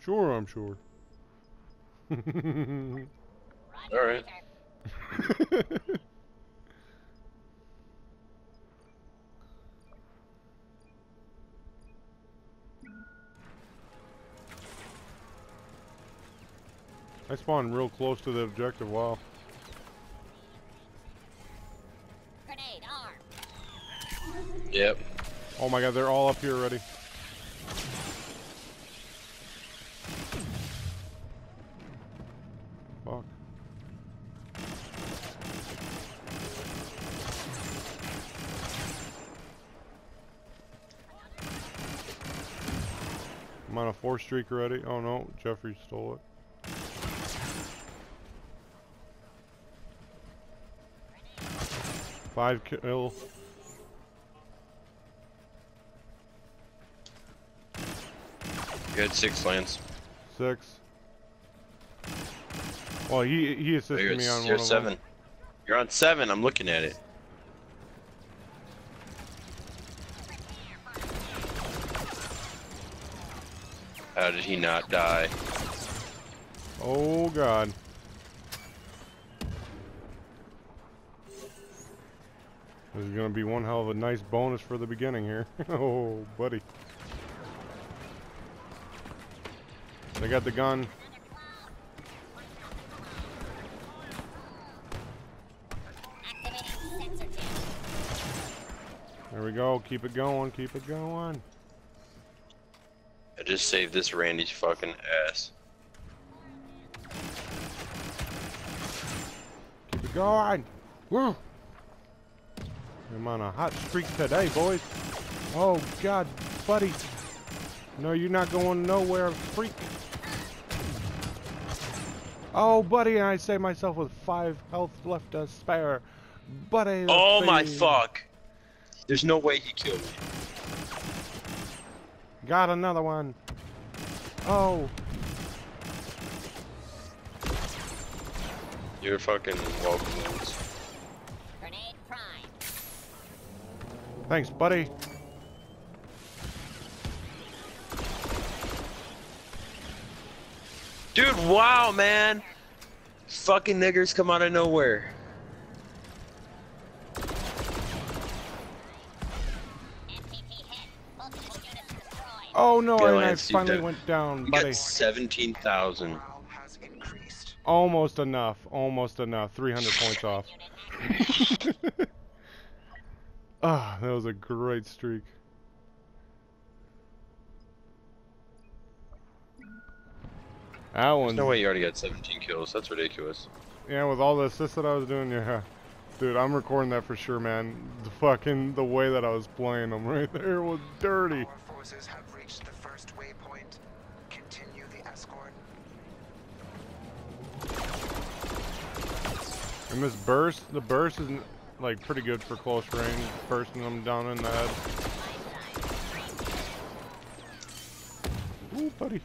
Sure, I'm sure. All right. I spawned real close to the objective. Wow. Grenade armed. Yep. Oh my god, they're all up here already. I'm on a four streak already. Oh no, Jeffrey stole it. Five kill. Good six lands. Six. Well, he he assisted me on you're one seven. of them. You're on seven. I'm looking at it. How did he not die? Oh god. This is gonna be one hell of a nice bonus for the beginning here. oh, buddy. They got the gun. There we go. Keep it going. Keep it going. Just saved this Randy's fucking ass. Keep it going. Woo. I'm on a hot streak today, boys. Oh god, buddy. No, you're not going nowhere, freak. Oh, buddy, and I save myself with five health left to spare. Buddy. Oh my fuck! There's no way he killed me. Got another one. Oh, You're fucking welcome. Grenade prime. thanks, buddy. Dude, wow, man! Fucking niggers come out of nowhere. Oh no, and I finally went down, We buddy. got 17,000. Morale has increased. Almost enough. Almost enough. 300 points off. Ah, that was a great streak. That one's no way you already got 17 kills. That's ridiculous. yeah, with all the assists that I was doing, yeah. Dude, I'm recording that for sure, man. The fucking the way that I was playing them right there was dirty. And this burst, the burst is like pretty good for close range, bursting them down in the head. Ooh, buddy.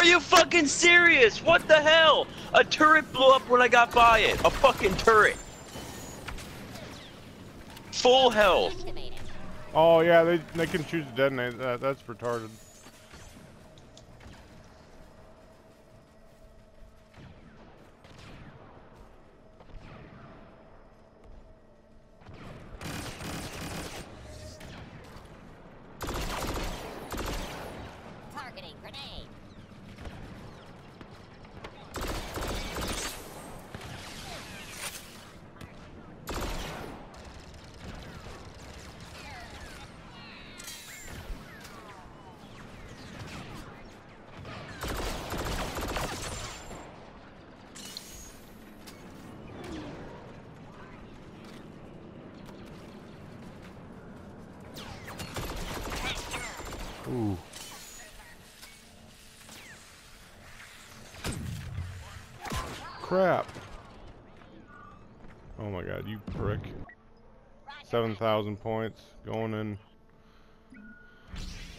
Are you fucking serious? What the hell? A turret blew up when I got by it. A fucking turret. Full health. Oh yeah, they they can choose to detonate. That that's retarded. Ooh. Crap. Oh my god, you prick. 7,000 points going in.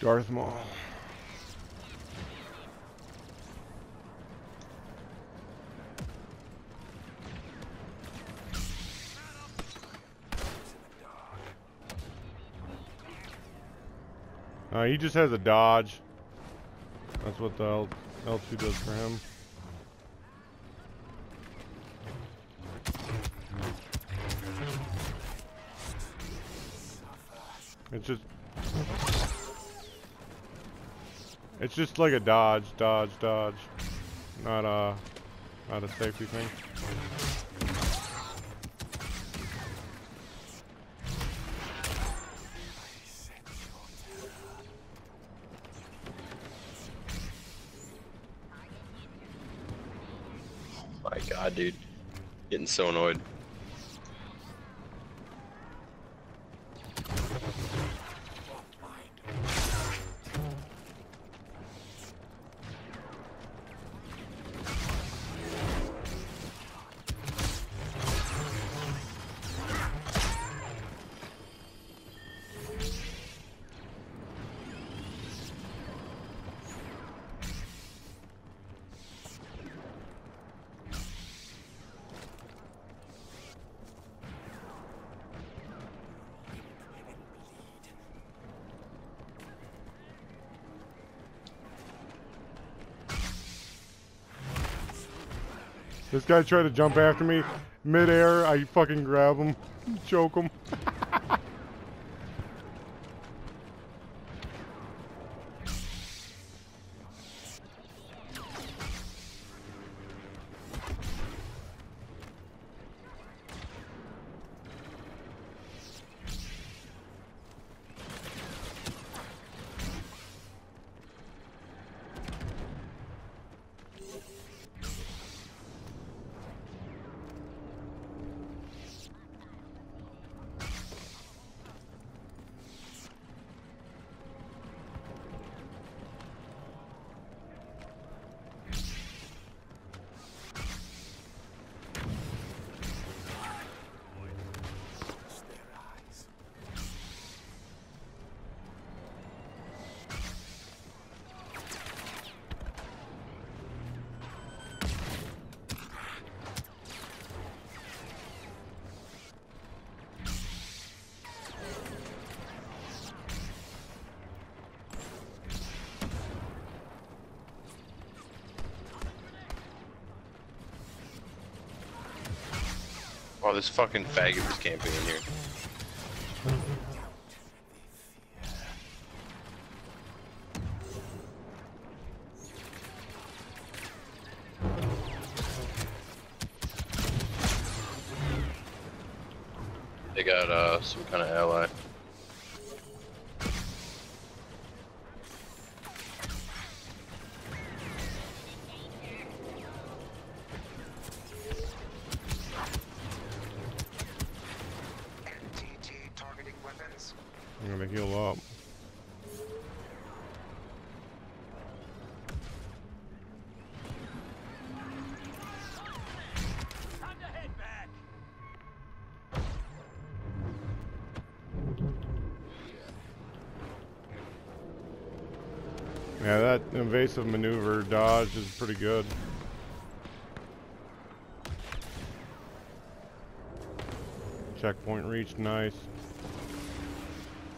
Darth Maul. Uh, he just has a dodge. That's what the L L2 does for him. It's just It's just like a dodge, dodge, dodge. Not a not a safety thing. My god, dude. Getting so annoyed. This guy tried to jump after me midair. I fucking grab him, choke him. Oh, this fucking faggot was camping in here. They got uh some kind of ally. I'm gonna heal up. Yeah, that invasive maneuver dodge is pretty good. Checkpoint reached, nice.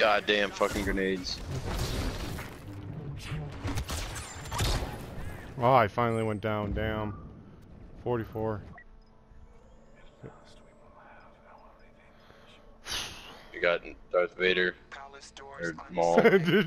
Goddamn fucking grenades. Oh, I finally went down. Damn. 44. You got Darth Vader or. Maul.